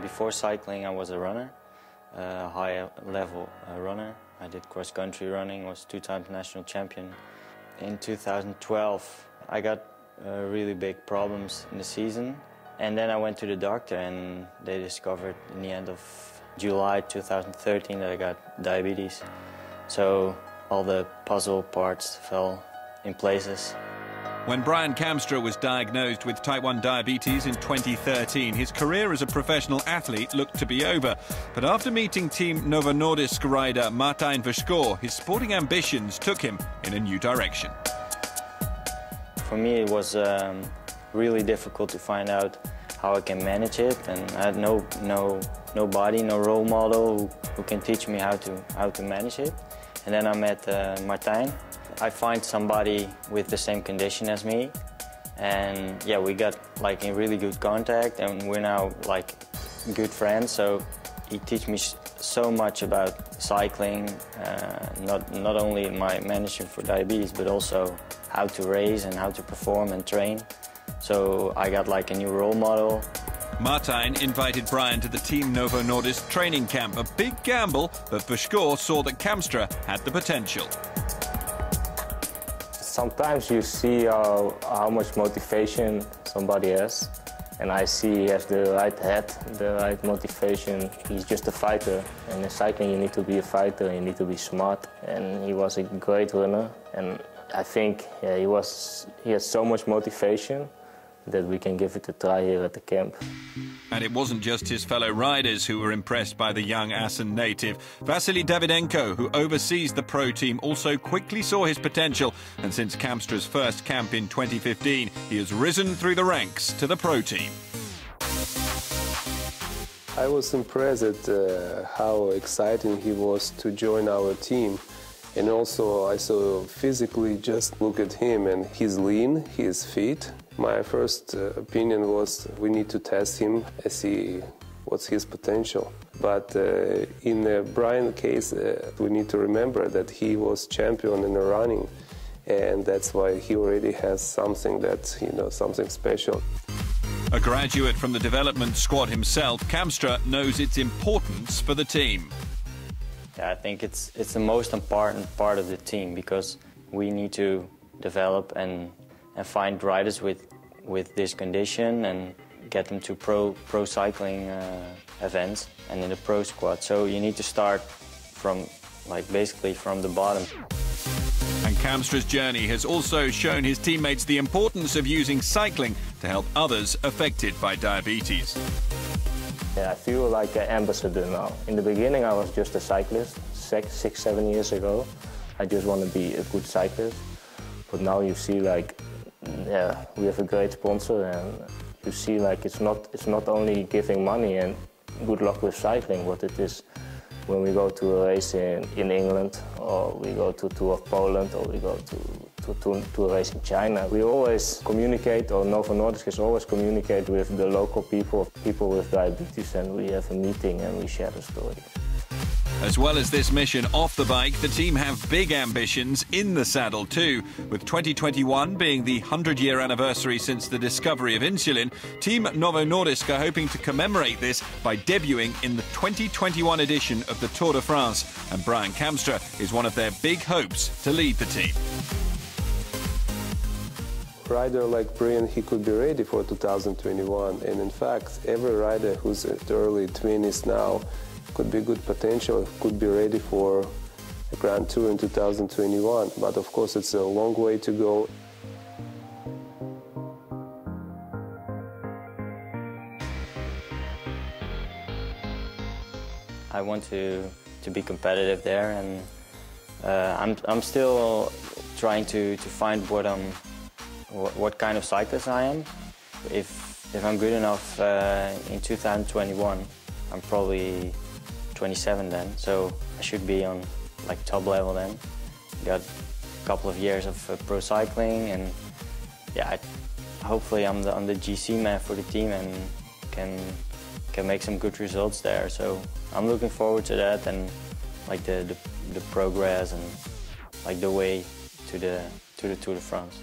before cycling, I was a runner, a high level uh, runner. I did cross country running, was two times national champion. In 2012, I got uh, really big problems in the season. And then I went to the doctor and they discovered in the end of July 2013 that I got diabetes. So all the puzzle parts fell in places. When Brian Kamstra was diagnosed with type 1 diabetes in 2013, his career as a professional athlete looked to be over. But after meeting Team Novo Nordisk rider Martijn Verschoor, his sporting ambitions took him in a new direction. For me, it was um, really difficult to find out how I can manage it, and I had no, no, nobody, no role model who, who can teach me how to, how to manage it. And then I met uh, Martijn, I find somebody with the same condition as me, and yeah, we got like in really good contact, and we're now like good friends. So he teach me so much about cycling, uh, not not only my management for diabetes, but also how to race and how to perform and train. So I got like a new role model. Martijn invited Brian to the Team Novo Nordisk training camp, a big gamble, but Verschoor saw that Kamstra had the potential sometimes you see how, how much motivation somebody has. And I see he has the right head, the right motivation. He's just a fighter. And in cycling, you need to be a fighter, you need to be smart. And he was a great runner. And I think yeah, he, was, he has so much motivation that we can give it a try here at the camp. And it wasn't just his fellow riders who were impressed by the young Assen native. Vasily Davidenko, who oversees the pro team, also quickly saw his potential. And since Kamstra's first camp in 2015, he has risen through the ranks to the pro team. I was impressed at uh, how exciting he was to join our team. And also, I saw physically just look at him and he's lean, he's fit. My first uh, opinion was we need to test him and see what's his potential. But uh, in the Brian case, uh, we need to remember that he was champion in the running, and that's why he already has something that you know something special. A graduate from the development squad himself, Kamstra knows its importance for the team. Yeah, I think it's it's the most important part of the team because we need to develop and and find riders with with this condition and get them to pro pro cycling uh, events and in the pro squad. So you need to start from like basically from the bottom. And Kamstra's journey has also shown his teammates the importance of using cycling to help others affected by diabetes. Yeah, I feel like an ambassador now. In the beginning, I was just a cyclist. Six, six seven years ago, I just want to be a good cyclist. But now you see, like, yeah, we have a great sponsor, and you see, like, it's not it's not only giving money and good luck with cycling, but it is when we go to a race in, in England, or we go to Tour of Poland, or we go to to, to, to a race in China. We always communicate, or Novo Nordisk is always communicate with the local people, people with diabetes, and we have a meeting and we share the story. As well as this mission off the bike, the team have big ambitions in the saddle too. With 2021 being the 100 year anniversary since the discovery of insulin, Team Novo Nordisk are hoping to commemorate this by debuting in the 2021 edition of the Tour de France. And Brian Kamstra is one of their big hopes to lead the team rider like Brian, he could be ready for 2021. And in fact, every rider who's at early 20s now could be good potential, could be ready for a Grand Tour in 2021. But of course, it's a long way to go. I want to, to be competitive there, and uh, I'm, I'm still trying to, to find what I'm what, what kind of cyclist I am. If, if I'm good enough uh, in 2021, I'm probably 27 then, so I should be on like top level then. Got a couple of years of uh, pro cycling and yeah, I, hopefully I'm the, the GC man for the team and can can make some good results there. So I'm looking forward to that and like the, the, the progress and like the way to the to the Tour de France.